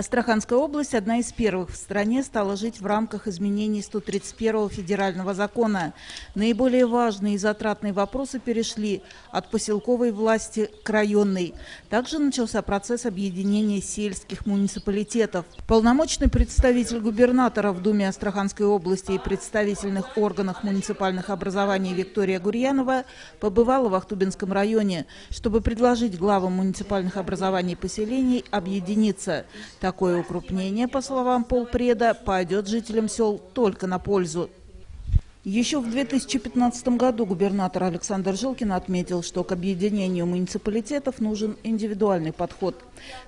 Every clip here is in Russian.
Астраханская область, одна из первых в стране, стала жить в рамках изменений 131 федерального закона. Наиболее важные и затратные вопросы перешли от поселковой власти к районной. Также начался процесс объединения сельских муниципалитетов. Полномочный представитель губернатора в Думе Астраханской области и представительных органах муниципальных образований Виктория Гурьянова побывала в Ахтубинском районе, чтобы предложить главам муниципальных образований поселений объединиться. Такое укрупнение, по словам полпреда, пойдет жителям сел только на пользу. Еще в 2015 году губернатор Александр Жилкин отметил, что к объединению муниципалитетов нужен индивидуальный подход.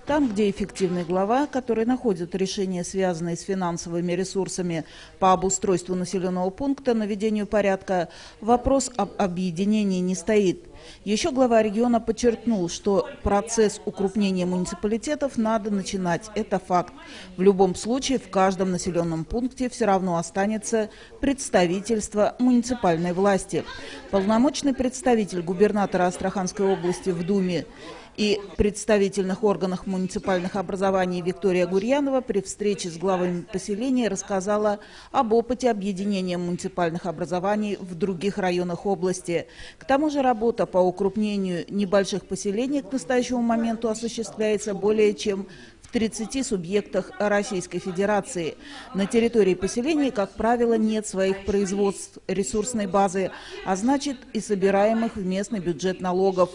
Там, где эффективный глава, который находит решения, связанные с финансовыми ресурсами по обустройству населенного пункта, наведению порядка, вопрос об объединении не стоит. Еще глава региона подчеркнул, что процесс укрупнения муниципалитетов надо начинать. Это факт. В любом случае в каждом населенном пункте все равно останется представительство муниципальной власти. Полномочный представитель губернатора Астраханской области в Думе и представительных органах муниципальных образований Виктория Гурьянова при встрече с главами поселения рассказала об опыте объединения муниципальных образований в других районах области. К тому же работа по укрупнению небольших поселений к настоящему моменту осуществляется более чем 30 субъектах Российской Федерации. На территории поселений, как правило, нет своих производств, ресурсной базы, а значит и собираемых в местный бюджет налогов.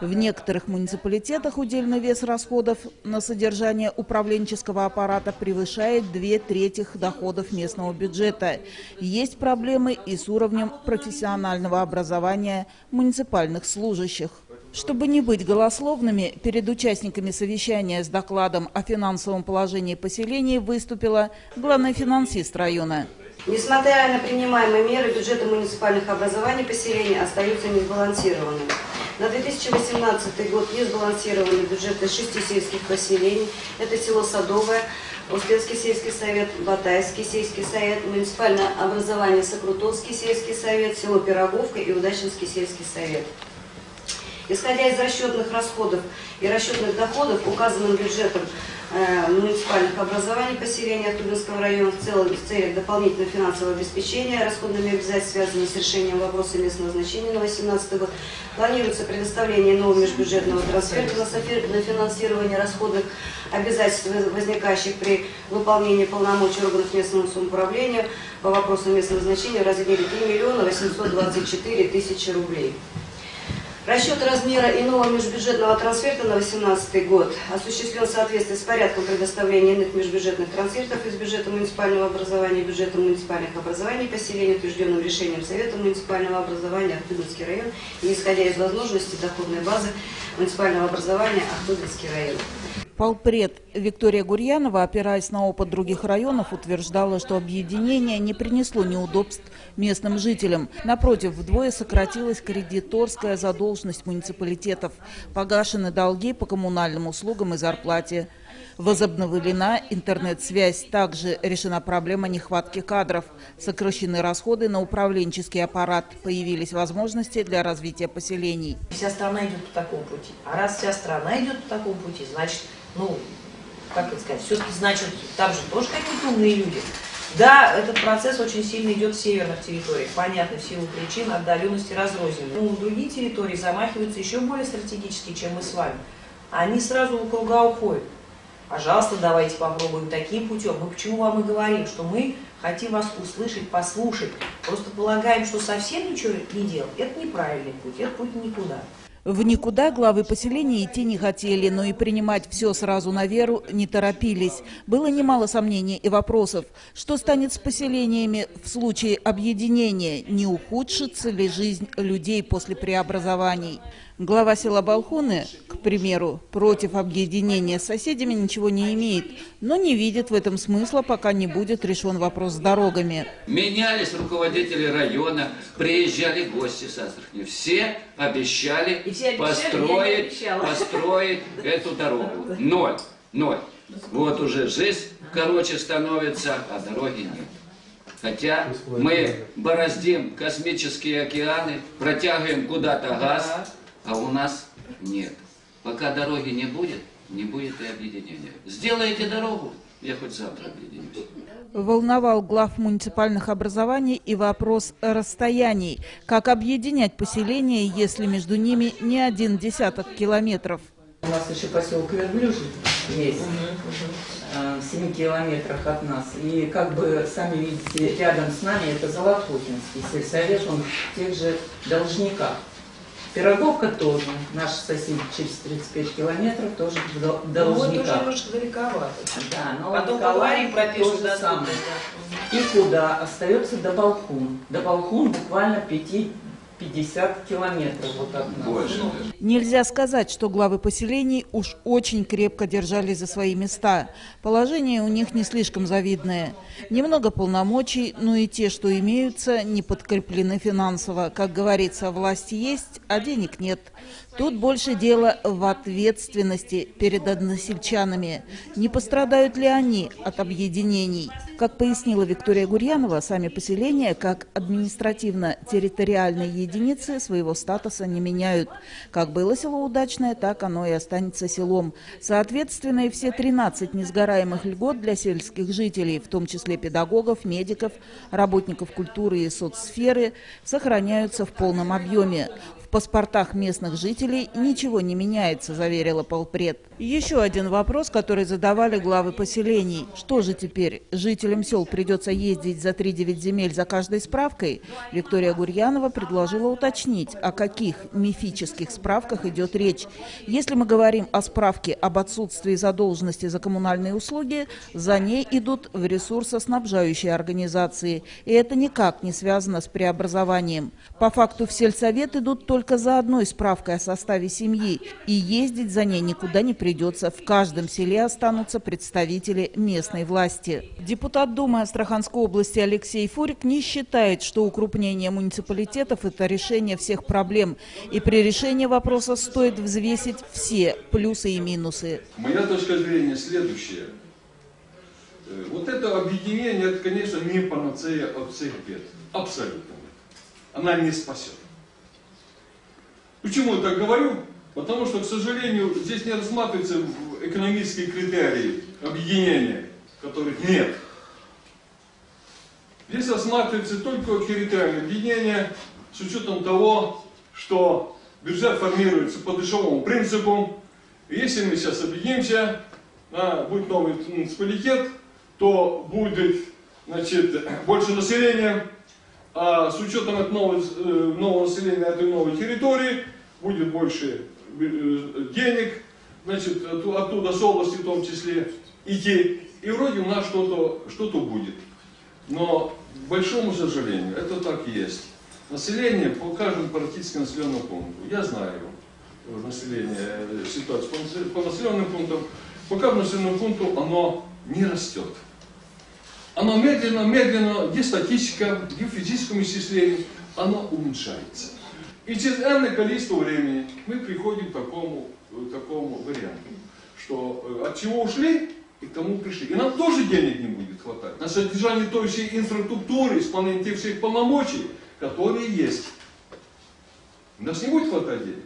В некоторых муниципалитетах удельный вес расходов на содержание управленческого аппарата превышает две трети доходов местного бюджета. Есть проблемы и с уровнем профессионального образования муниципальных служащих. Чтобы не быть голословными, перед участниками совещания с докладом о финансовом положении поселения выступила главный финансист района. Несмотря на принимаемые меры, бюджеты муниципальных образований поселения остаются несбалансированными. На 2018 год не сбалансированы бюджеты шести сельских поселений. Это село Садовое, Успенский сельский совет, Батайский сельский совет, муниципальное образование Сокрутовский сельский совет, село Пироговка и Удачинский сельский совет. Исходя из расчетных расходов и расчетных доходов, указанным бюджетом Э, муниципальных образований поселения Тубинского района в, целом, в целях дополнительного финансового обеспечения расходными обязательствами, связанными с решением вопроса местного значения на 2018 год, планируется предоставление нового межбюджетного трансферта на финансирование расходных обязательств, возникающих при выполнении полномочий органов местного самоуправления по вопросам местного значения в размере 3 миллиона 824 тысячи рублей. Расчет размера иного межбюджетного трансферта на 2018 год осуществлен в соответствии с порядком предоставления иных межбюджетных трансфертов из бюджета муниципального образования и бюджета муниципальных образований поселения, утвержденным решением Совета муниципального образования Ахтубинский район и исходя из возможностей доходной базы муниципального образования Ахтубинский район. Полпред Виктория Гурьянова, опираясь на опыт других районов, утверждала, что объединение не принесло неудобств местным жителям. Напротив, вдвое сократилась кредиторская задолженность муниципалитетов, погашены долги по коммунальным услугам и зарплате. Возобновлена интернет-связь. Также решена проблема нехватки кадров. Сокращены расходы на управленческий аппарат. Появились возможности для развития поселений. Вся страна идет по такому пути. А раз вся страна идет по такому пути, значит ну, как это сказать, все-таки значит, там же тоже какие-то умные люди. Да, этот процесс очень сильно идет в северных территориях, понятно, в силу причин отдаленности разрозненной. Но другие территории замахиваются еще более стратегически, чем мы с вами. Они сразу в круга уходят. Пожалуйста, давайте попробуем таким путем. Мы почему вам и говорим, что мы хотим вас услышать, послушать. Просто полагаем, что совсем ничего не делать, это неправильный путь, это путь никуда. В никуда главы поселения идти не хотели, но и принимать все сразу на веру не торопились. Было немало сомнений и вопросов. Что станет с поселениями в случае объединения? Не ухудшится ли жизнь людей после преобразований? Глава села Балхуны, к примеру, против объединения с соседями ничего не имеет, но не видит в этом смысла, пока не будет решен вопрос с дорогами. Менялись руководители района, приезжали гости с Астрахани. Все обещали, все обещали построить, построить эту дорогу. Ноль. Ноль. Вот уже жизнь короче становится, а дороги нет. Хотя мы бороздим космические океаны, протягиваем куда-то газ, а у нас нет. Пока дороги не будет, не будет и объединения. Сделаете дорогу, я хоть завтра объединюсь. Волновал глав муниципальных образований и вопрос расстояний. Как объединять поселения, если между ними не один десяток километров? У нас еще поселок Верблюжий есть, э, в 7 километрах от нас. И как бы, сами видите, рядом с нами это Золотухинский сельсовет, он в тех же должниках. Пироговка тоже, наш сосед через 35 километров, тоже в дол- Ну, это уже немножко далековато. Да, но Потом Николаев поговорим про то пешую же самое. И куда? Остается до Балхун. До Балхун буквально 5 50 километров вот от нас. Больше Ну, даже. Нельзя сказать, что главы поселений уж очень крепко держались за свои места. Положение у них не слишком завидное. Немного полномочий, но и те, что имеются, не подкреплены финансово. Как говорится, власть есть, а денег нет. Тут больше дело в ответственности перед односельчанами. Не пострадают ли они от объединений? Как пояснила Виктория Гурьянова, сами поселения, как административно-территориальные единицы, своего статуса не меняют. Как было село удачное, так оно и останется селом. Соответственно, и все 13 несгораемых льгот для сельских жителей, в том числе педагогов, медиков, работников культуры и соцсферы, сохраняются в полном объеме. Паспортах местных жителей ничего не меняется, заверила полпред. Еще один вопрос, который задавали главы поселений. Что же теперь, жителям сел придется ездить за 3-9 земель за каждой справкой? Виктория Гурьянова предложила уточнить, о каких мифических справках идет речь. Если мы говорим о справке об отсутствии задолженности за коммунальные услуги, за ней идут в ресурсоснабжающие организации. И это никак не связано с преобразованием. По факту в сельсовет идут только за одной справкой о составе семьи. И ездить за ней никуда не придется. В каждом селе останутся представители местной власти. Депутат Думы Астраханской области Алексей Фурик не считает, что укрупнение муниципалитетов – это решение всех проблем. И при решении вопроса стоит взвесить все плюсы и минусы. Моя точка зрения следующая. Э, Вот это объединение, это, конечно, не панацея от всех бед. Абсолютно. Она не спасет. Почему я так говорю? Потому что, к сожалению, здесь не рассматриваются экономические критерии объединения, которых нет. Здесь рассматривается только территориальное объединение с учетом того, что бюджет формируется по дешевому принципу. Если мы сейчас объединимся, будет новый муниципалитет, то будет значит, больше населения, а с учетом этого нового, э, нового населения этой новой территории будет больше э, денег, значит, отту- оттуда с области в том числе идти. И вроде у нас что-то что будет. Но, к большому сожалению, это так и есть. Население по каждому практически населенному пункту, я знаю население, э, ситуацию по населенным пунктам, по каждому населенному пункту оно не растет. Оно медленно, медленно, где статистика, где в физическом исчислении, оно уменьшается. И через энное количество времени мы приходим к такому, э, такому варианту, что э, от чего ушли и к тому пришли. И нам тоже денег не будет хватать на содержание той всей инфраструктуры, исполнение тех всех полномочий, которые есть. У нас не будет хватать денег.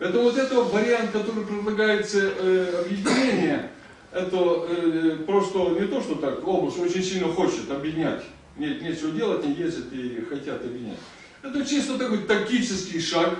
Поэтому вот это вариант, который предлагается э, объединение, это э, просто не то, что так область очень сильно хочет объединять. Нет, нечего делать, не ездят и хотят объединять. Это чисто такой тактический шаг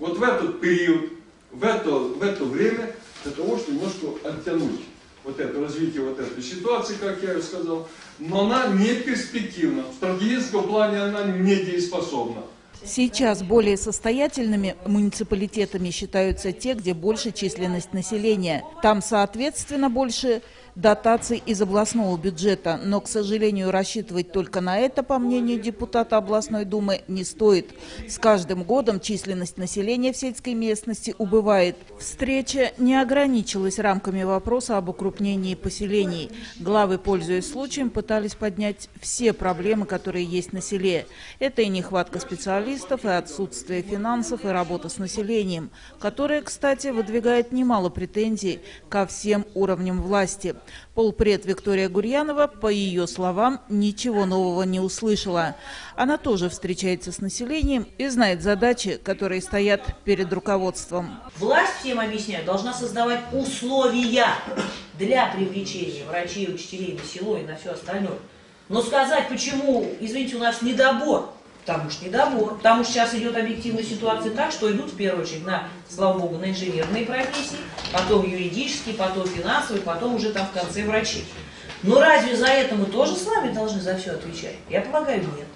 вот в этот период, в это, в это время, для того, чтобы немножко оттянуть вот это развитие вот этой ситуации, как я и сказал. Но она не перспективна. В стратегическом плане она недееспособна. Сейчас более состоятельными муниципалитетами считаются те, где больше численность населения. Там, соответственно, больше дотаций из областного бюджета. Но, к сожалению, рассчитывать только на это, по мнению депутата областной думы, не стоит. С каждым годом численность населения в сельской местности убывает. Встреча не ограничилась рамками вопроса об укрупнении поселений. Главы, пользуясь случаем, пытались поднять все проблемы, которые есть на селе. Это и нехватка специалистов, и отсутствие финансов, и работа с населением, которая, кстати, выдвигает немало претензий ко всем уровням власти – Полпред Виктория Гурьянова, по ее словам, ничего нового не услышала. Она тоже встречается с населением и знает задачи, которые стоят перед руководством. Власть, всем объясняю, должна создавать условия для привлечения врачей, учителей на село и на все остальное. Но сказать, почему, извините, у нас недобор, Потому что недобор. Потому что сейчас идет объективная ситуация так, что идут в первую очередь на, слава богу, на инженерные профессии, потом юридические, потом финансовые, потом уже там в конце врачи. Но разве за это мы тоже с вами должны за все отвечать? Я полагаю, нет.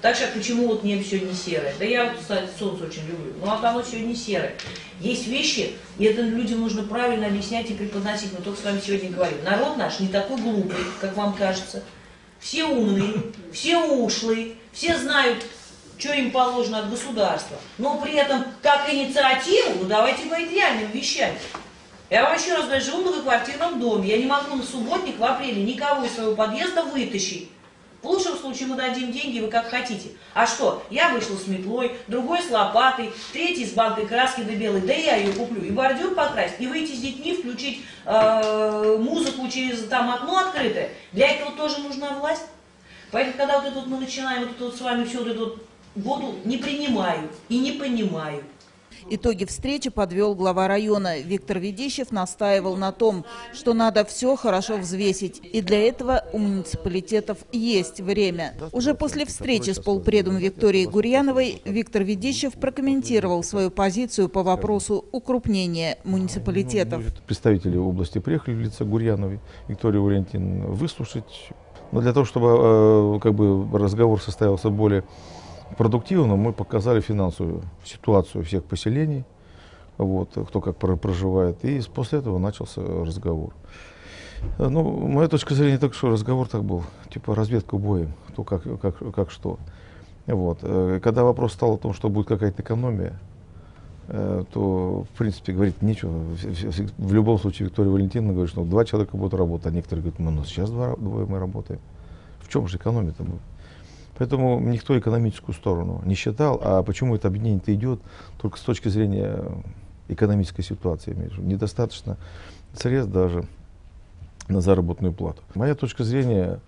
Так что почему вот небо сегодня серое? Да я кстати, солнце очень люблю. Ну, а оно сегодня серое. Есть вещи, и это людям нужно правильно объяснять и преподносить. Мы только с вами сегодня говорим. Народ наш не такой глупый, как вам кажется. Все умные, все ушлые, все знают, что им положено от государства. Но при этом, как инициативу, ну давайте говорить реальными вещами. Я вам еще раз говорю, живу в многоквартирном доме. Я не могу на субботник в апреле никого из своего подъезда вытащить. В лучшем случае мы дадим деньги, вы как хотите. А что? Я вышла с метлой, другой с лопатой, третий с банкой краски до белой. Да я ее куплю. И бордюр покрасить, и выйти с детьми, включить э, музыку через там окно открытое. Для этого тоже нужна власть. Поэтому, когда вот это вот мы начинаем вот это вот с вами все вот это вот воду не принимаю и не понимаю. Итоги встречи подвел глава района. Виктор Ведищев настаивал на том, что надо все хорошо взвесить. И для этого у муниципалитетов есть время. Уже после встречи с полпредом Викторией Гурьяновой Виктор Ведищев прокомментировал свою позицию по вопросу укрупнения муниципалитетов. Представители области приехали в лице Гурьяновой, Виктории Валентин, выслушать. Но для того, чтобы э, как бы, разговор состоялся более продуктивно мы показали финансовую ситуацию всех поселений, вот, кто как проживает, и после этого начался разговор. Ну, моя точка зрения так, что разговор так был, типа разведка боем, кто как, как, как что. Вот. Э, когда вопрос стал о том, что будет какая-то экономия, э, то, в принципе, говорить нечего. В любом случае, Виктория Валентиновна говорит, что два человека будут работать, а некоторые говорят, ну, сейчас двое мы работаем. В чем же экономия-то? Поэтому никто экономическую сторону не считал. А почему это объединение-то идет? Только с точки зрения экономической ситуации. Недостаточно средств даже на заработную плату. Моя точка зрения,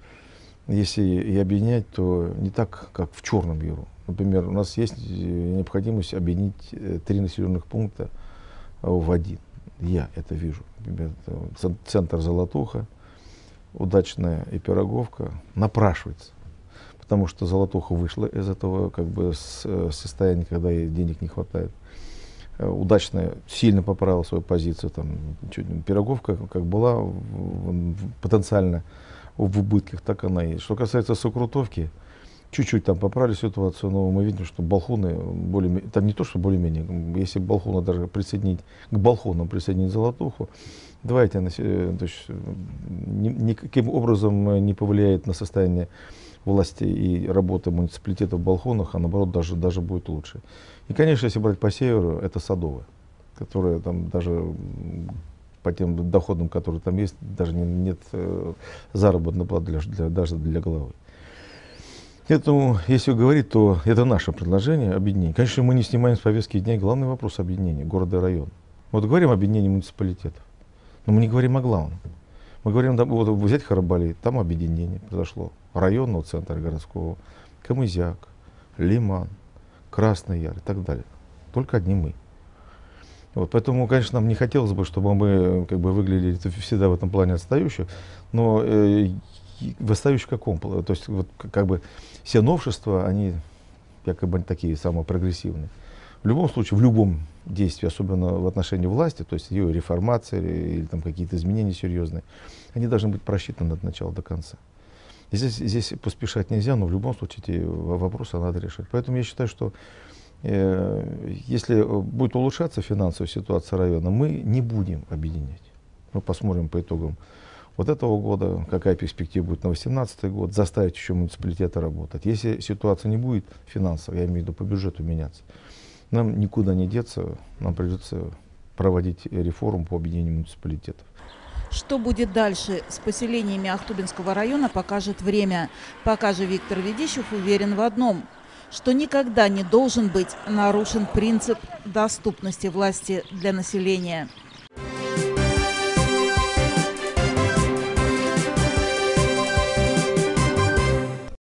если и объединять, то не так, как в черном беру. Например, у нас есть необходимость объединить э, три населенных пункта в один. Я это вижу. Например, центр Золотуха, удачная и Пироговка напрашивается потому что Золотуха вышла из этого как бы э, состояния, когда ей денег не хватает. Э, удачно, сильно поправила свою позицию. Там, Пироговка как была потенциально в убытках, так она и. Что касается Сокрутовки, чуть-чуть там поправили ситуацию, но мы видим, что Балхуны более там не то, что более-менее, если Балхуна даже присоединить, к Балхунам присоединить Золотуху, давайте, э, то есть, никаким образом не повлияет на состояние власти и работы муниципалитета в Балхонах, а наоборот даже, даже будет лучше. И, конечно, если брать по северу, это Садовое, которое там даже по тем доходам, которые там есть, даже не, нет э, заработной платы для, для, даже для головы. Поэтому, если говорить, то это наше предложение объединения. Конечно, мы не снимаем с повестки дня главный вопрос объединения города и района. Вот говорим о объединении муниципалитетов, но мы не говорим о главном. Мы говорим, вот взять Харабали, там объединение произошло районного центра городского, Камызяк, Лиман, Красный Яр и так далее. Только одни мы. Вот, поэтому, конечно, нам не хотелось бы, чтобы мы как бы выглядели всегда в этом плане отстающих, но э, в отстающих каком? То есть вот, как бы все новшества, они якобы такие самые прогрессивные. В любом случае, в любом действии, особенно в отношении власти, то есть ее реформация или, или там какие-то изменения серьезные, они должны быть просчитаны от начала до конца. Здесь, здесь поспешать нельзя, но в любом случае эти вопросы надо решать. Поэтому я считаю, что э, если будет улучшаться финансовая ситуация района, мы не будем объединять. Мы посмотрим по итогам вот этого года, какая перспектива будет на 2018 год, заставить еще муниципалитеты работать. Если ситуация не будет финансовая, я имею в виду по бюджету меняться, нам никуда не деться, нам придется проводить реформу по объединению муниципалитетов. Что будет дальше с поселениями Ахтубинского района, покажет время. Пока же Виктор Ведищев уверен в одном, что никогда не должен быть нарушен принцип доступности власти для населения.